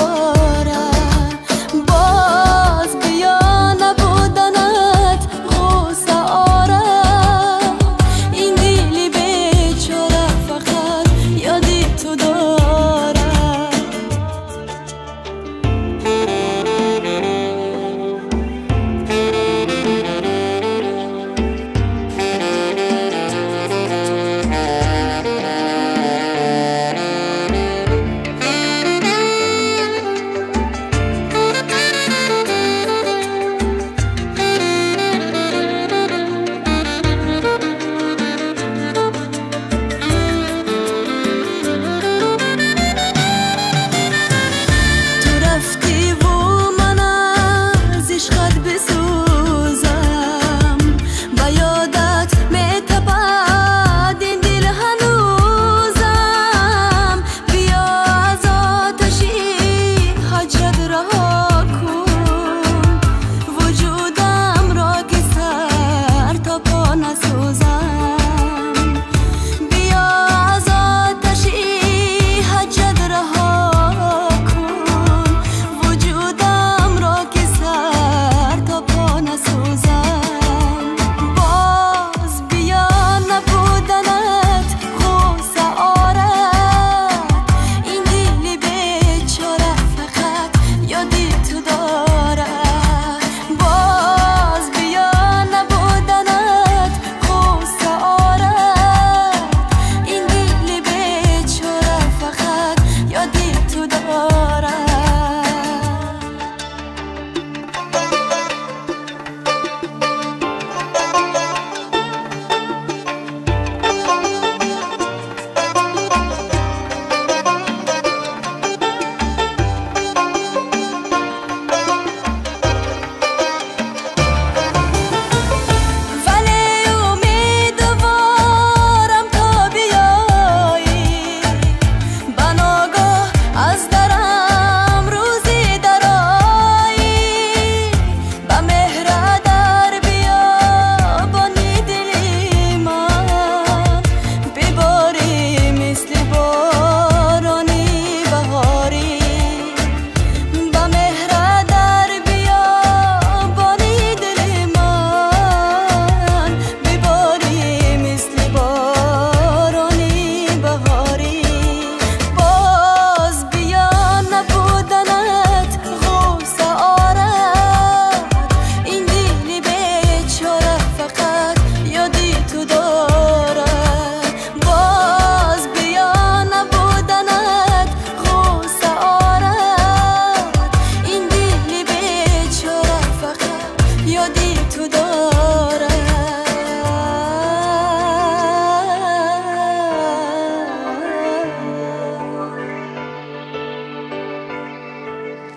Oh.